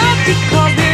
just because